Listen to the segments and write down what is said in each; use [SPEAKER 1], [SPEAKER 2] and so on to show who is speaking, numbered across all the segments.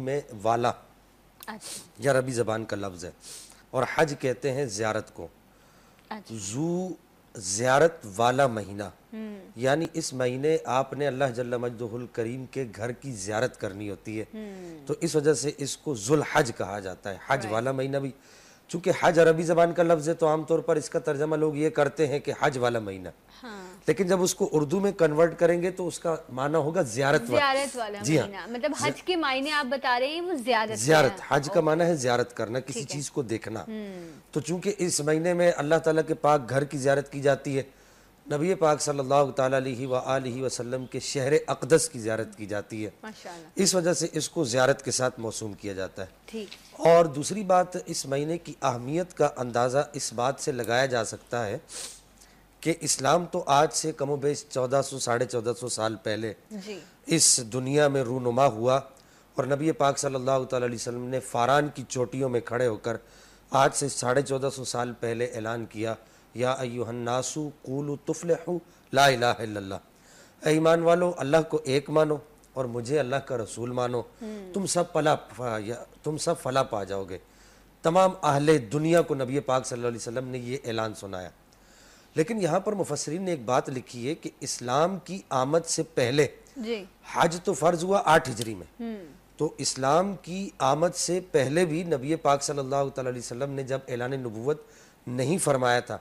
[SPEAKER 1] میں والا
[SPEAKER 2] اچھا۔
[SPEAKER 1] یا عربی زبان کا لفظ ہے۔ اور حج کہتے ہیں زیارت کو۔
[SPEAKER 2] اچھا۔
[SPEAKER 1] زو زیارت والا مہینہ۔ یعنی اس مہینے آپ نے اللہ جل مجدہ الکریم کے گھر کی زیارت کرنی ہوتی ہے۔ تو اس وجہ سے اس کو ذوالحج کہا جاتا ہے۔ حج والا مہینہ بھی۔ چونکہ حج عربی زبان کا لفظ ہے تو عام طور پر اس کا ترجمہ لوگ یہ کرتے ہیں کہ حج والا مہینہ۔
[SPEAKER 2] ہاں۔
[SPEAKER 1] لیکن جب اس کو اردو میں کنورٹ کریں گے تو اس کا معنی ہوگا زیارت والا۔
[SPEAKER 2] زیارت والا
[SPEAKER 1] جی ہاں۔
[SPEAKER 2] مہینہ۔ مطلب حج کے معنی آپ بتا رہے ہیں وہ زیارت
[SPEAKER 1] زیارت۔ حج کا معنی ہے زیارت کرنا کسی چیز کو دیکھنا۔ تو چونکہ اس مہینے میں اللہ تعالیٰ کے پاک گھر کی زیارت کی جاتی ہے نبی پاک صلی اللہ تعالیٰ علیہ وآلہ وسلم کے شہر اقدس کی زیارت کی جاتی ہے۔ اس وجہ سے اس کو زیارت کے ساتھ موسوم کیا جاتا ہے۔ اور دوسری بات اس مہینے کی اہمیت کا اندازہ اس بات سے لگایا جا سکتا ہے کہ اسلام تو آج سے کم و بیش چودہ سو ساڑھے چودہ سو سال پہلے
[SPEAKER 2] جی۔
[SPEAKER 1] اس دنیا میں رونما ہوا اور نبی پاک صلی اللہ تعالیٰ علیہ وسلم نے فاران کی چوٹیوں میں کھڑے ہو کر آج سے ساڑھے چودہ سو سال پہلے اعلان کیا یا ایوہ الناسو قولو تفلحو لا الہ الا اللہ۔ اے ایمان والو اللہ کو ایک مانو اور مجھے اللہ کا رسول مانو۔ تم سب پلا تم سب فلا پا جاؤ گے۔ تمام اہل دنیا کو نبی پاک صلی اللہ علیہ وسلم نے یہ اعلان سنایا۔ لیکن یہاں پر مفسرین نے ایک بات لکھی ہے کہ اسلام کی آمد سے پہلے
[SPEAKER 2] جی۔
[SPEAKER 1] حج تو فرض ہوا آٹھ ہجری میں۔ تو اسلام کی آمد سے پہلے بھی نبی پاک صلی اللہ تعالیٰ علیہ وسلم نے جب اعلان نبوت نہیں فرمایا تھا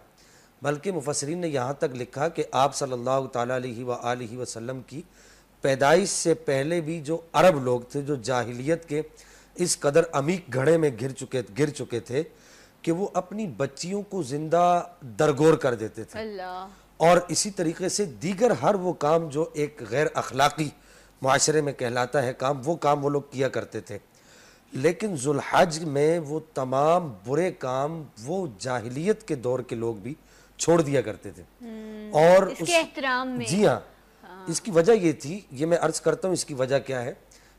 [SPEAKER 1] بلکہ مفسرین نے یہاں تک لکھا کہ آپ صلی اللہ تعالیٰ علیہ وآلہ وسلم کی پیدائش سے پہلے بھی جو عرب لوگ تھے جو جاہلیت کے اس قدر عمیق گھڑے میں گر چکے گر چکے تھے کہ وہ اپنی بچیوں کو زندہ درگور کر دیتے تھے۔
[SPEAKER 2] اللہ۔
[SPEAKER 1] اور اسی طریقے سے دیگر ہر وہ کام جو ایک غیر اخلاقی معاشرے میں کہلاتا ہے کام وہ کام وہ لوگ کیا کرتے تھے۔ لیکن ذوالحج میں وہ تمام برے کام وہ جاہلیت کے دور کے لوگ بھی چھوڑ دیا کرتے تھے۔ اور
[SPEAKER 2] اس کے احترام میں۔
[SPEAKER 1] جی ہاں اس کی وجہ یہ تھی یہ میں عرض کرتا ہوں اس کی وجہ کیا ہے۔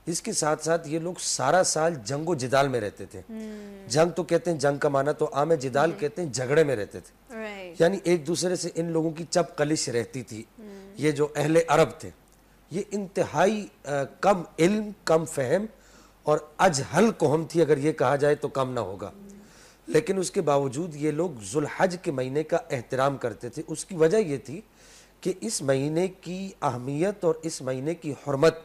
[SPEAKER 1] اس کے ساتھ ساتھ یہ لوگ سارا سال جنگ و جدال میں رہتے تھے۔ جنگ تو کہتے ہیں جنگ کا معنی تو عام جدال کہتے ہیں جھگڑے میں رہتے تھے۔ یعنی ایک دوسرے سے ان لوگوں کی چپ کلش رہتی تھی۔ یہ جو اہل عرب تھے یہ انتہائی کم علم کم فہم اور اجہل قوم تھی اگر یہ کہا جائے تو کم نہ ہوگا۔ لیکن اس کے باوجود یہ لوگ ذوالحج کے مہینے کا احترام کرتے تھے۔ اس کی وجہ یہ تھی کہ اس مہینے کی اہمیت اور اس مہینے کی حرمت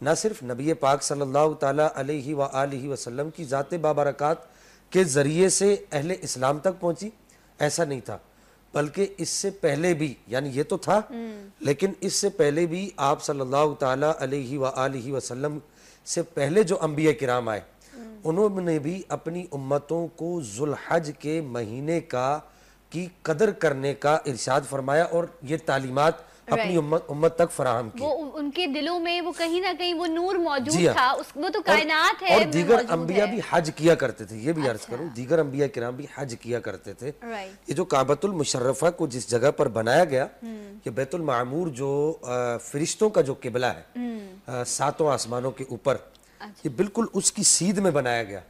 [SPEAKER 1] نہ صرف نبی پاک صلی اللہ تعالیٰ علیہ وآلہ وسلم کی ذات بابرکات کے ذریعے سے اہل اسلام تک پہنچی ایسا نہیں تھا بلکہ اس سے پہلے بھی یعنی یہ تو تھا لیکن اس سے پہلے بھی آپ صلی اللہ تعالیٰ علیہ وآلہ وسلم سے پہلے جو انبیاء کرام آئے انہوں نے بھی اپنی امتوں کو ذوالحج کے مہینے کا کی قدر کرنے کا ارشاد فرمایا اور یہ تعلیمات اپنی امت, تک فراہم کی۔
[SPEAKER 2] وہ ان کے دلوں میں وہ کہیں نہ کہیں وہ نور موجود
[SPEAKER 1] جی ہاں۔
[SPEAKER 2] تھا۔ وہ تو کائنات ہے
[SPEAKER 1] اور دیگر انبیاء۔ بھی حج کیا کرتے تھے یہ بھی عرض کروں دیگر انبیاء کرام بھی حج کیا کرتے تھے. یہ جو کعبۃ المشرفہ کو جس جگہ پر بنایا گیا یہ بیت المعمور جو فرشتوں کا جو قبلہ ہے ساتوں آسمانوں کے اوپر یہ بالکل اس کی سیدھ میں بنایا گیا۔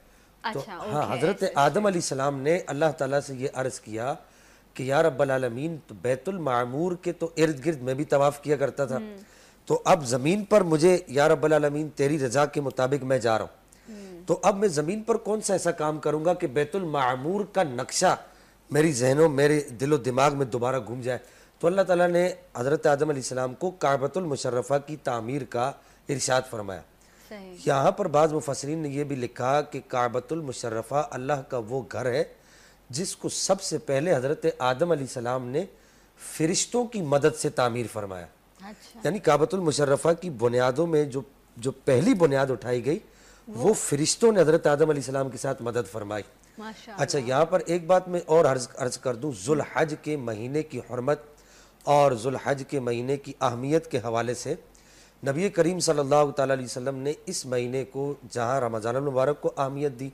[SPEAKER 1] تو
[SPEAKER 2] اچھا
[SPEAKER 1] ہاں حضرت آدم علیہ السلام نے اللہ تعالیٰ سے یہ عرض کیا کہ یا رب العالمین تو بیت المعمور کے تو ارد گرد میں بھی طواف کیا کرتا تھا۔ تو اب زمین پر مجھے یا رب العالمین تیری رضا کے مطابق میں جا رہا ہوں۔ تو اب میں زمین پر کون سا ایسا کام کروں گا کہ بیت المعمور کا نقشہ میری ذہنوں میرے دل و دماغ میں دوبارہ گھوم جائے۔ تو اللہ تعالیٰ نے حضرت آدم علیہ السلام کو کعبۃ المشرفہ کی تعمیر کا ارشاد فرمایا۔ یہاں پر بعض مفسرین نے یہ بھی لکھا کہ کعبۃ المشرفہ اللہ کا وہ گھر ہے جس کو سب سے پہلے حضرت آدم علیہ السلام نے فرشتوں کی مدد سے تعمیر فرمایا۔
[SPEAKER 2] اچھا۔
[SPEAKER 1] یعنی کعبۃ المشرفہ کی بنیادوں میں جو جو پہلی بنیاد اٹھائی گئی وہ فرشتوں نے حضرت آدم علیہ السلام کے ساتھ مدد فرمائی۔ اچھا یہاں پر ایک بات میں اور عرض عرض کر دوں ذوالحج کے مہینے کی حرمت اور ذوالحج کے مہینے کی اہمیت کے حوالے سے نبی کریم صلی اللہ تعالیٰ علیہ وسلم نے اس مہینے کو جہاں رمضان المبارک کو اہمیت دی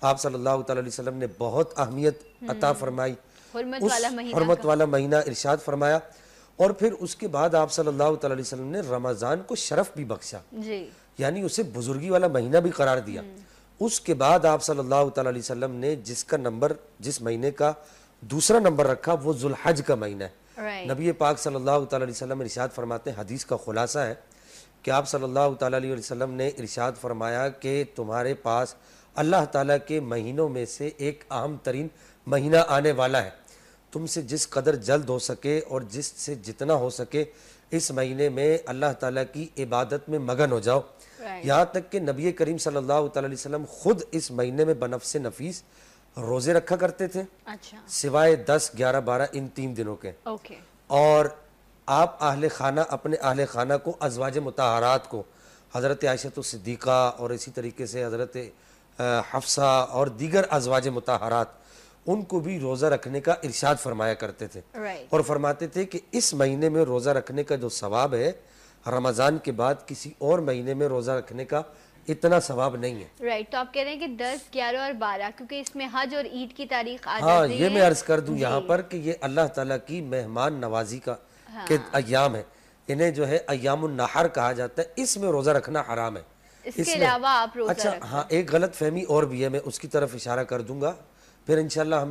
[SPEAKER 1] آپ صلی اللہ تعالیٰ علیہ وسلم نے بہت اہمیت عطا فرمائی
[SPEAKER 2] حرمت والا مہینہ
[SPEAKER 1] حرمت والا مہینہ ارشاد فرمایا اور پھر اس کے بعد آپ صلی اللہ تعالیٰ علیہ وسلم نے رمضان کو شرف بھی بخشا۔
[SPEAKER 2] جی۔
[SPEAKER 1] یعنی اسے بزرگی والا مہینہ بھی قرار دیا۔ اس کے بعد آپ صلی اللہ تعالیٰ علیہ وسلم نے جس کا نمبر جس مہینے کا دوسرا نمبر رکھا وہ ذوالحج کا مہینہ ہے۔ نبی پاک صلی اللہ تعالیٰ علیہ وسلم ارشاد فرماتے ہیں حدیث کا خلاصہ ہے کہ آپ صلی اللہ تعالیٰ علیہ وسلم نے ارشاد فرمایا کہ تمہارے پاس اللہ تعالیٰ کے مہینوں میں سے ایک اہم ترین مہینہ آنے والا ہے؟ تم سے جس قدر جلد ہو سکے اور جس سے جتنا ہو سکے اس مہینے میں اللہ تعالیٰ کی عبادت میں مگن ہو جاؤ۔
[SPEAKER 2] Right.
[SPEAKER 1] یہاں تک کہ نبی کریم صلی اللہ تعالیٰ علیہ وسلم خود اس مہینے میں بنفس نفیس روزے رکھا کرتے تھے۔
[SPEAKER 2] اچھا۔
[SPEAKER 1] سوائے دس گیارہ بارہ ان تین دنوں کے۔ اور آپ اہل خانہ اپنے اہل خانہ کو ازواج متحرات کو حضرت عائشہ صدیقہ اور اسی طریقے سے حضرت حفصہ اور دیگر ازواج متحرات ان کو بھی روزہ رکھنے کا ارشاد فرمایا کرتے تھے۔ اور فرماتے تھے کہ اس مہینے میں روزہ رکھنے کا جو ثواب ہے رمضان کے بعد کسی اور مہینے میں روزہ رکھنے کا اتنا ثواب نہیں ہے۔
[SPEAKER 2] رائٹ تو آپ کہہ رہے ہیں کہ دس گیارہ اور بارہ کیونکہ اس میں حج اور عید کی تاریخ آ
[SPEAKER 1] ہاں یہ میں عرض کر دوں یہاں پر کہ یہ اللہ تعالیٰ کی مہمان نوازی کا کے ایام ہے۔ انہیں جو ہے ایام النحر کہا جاتا ہے۔ اس میں روزہ رکھنا حرام ہے۔
[SPEAKER 2] اس کے علاوہ آپ روزہ
[SPEAKER 1] اچھا ہاں ایک غلط فہمی اور بھی ہے۔ میں اس کی طرف اشارہ کر دوں گا۔ پھر انشاءاللہ ہم